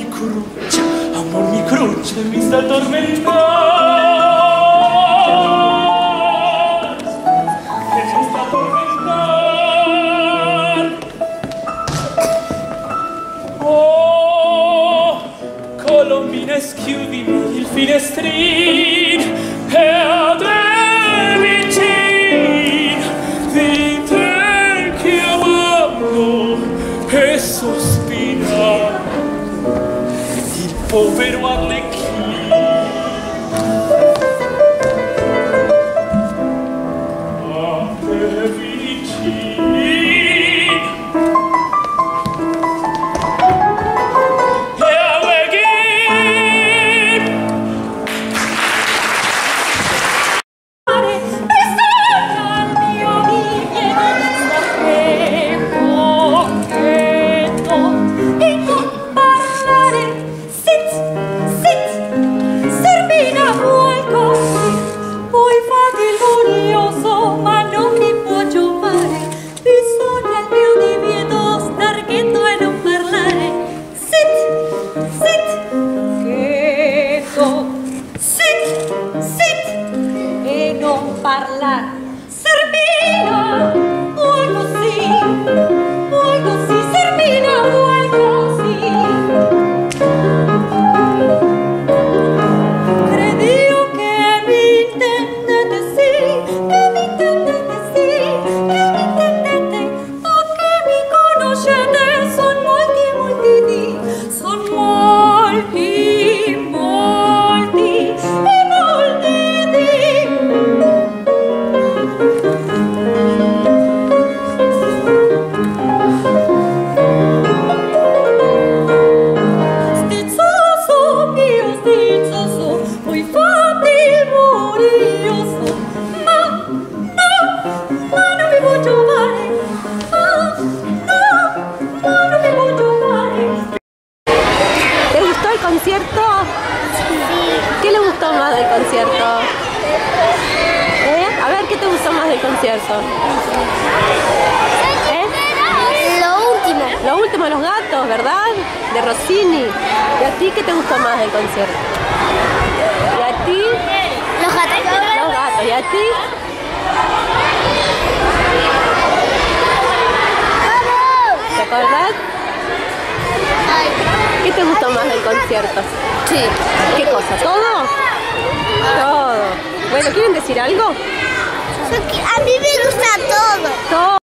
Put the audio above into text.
mi cruccia, amor mi cruccia, mi sta tormentando. Oh, Colombina schiudimi il finestrin e adè Polveiro alecrim ¿Te gustó el concierto? ¿Qué le gustó más del concierto? ¿Eh? A ver, ¿qué te gustó más del concierto? ¿Eh? Lo último. Lo último, los gatos, ¿verdad? De Rossini. ¿Y a ti qué te gustó más del concierto? ¿Y a ti? Los gatos. Los gatos. ¿Y a ti? ¿Te acordás? ¿Qué te gustó más del concierto? Sí. ¿Qué cosa? ¿Todo? Todo. Bueno, ¿quieren decir algo? A mí me gusta todo. Todo.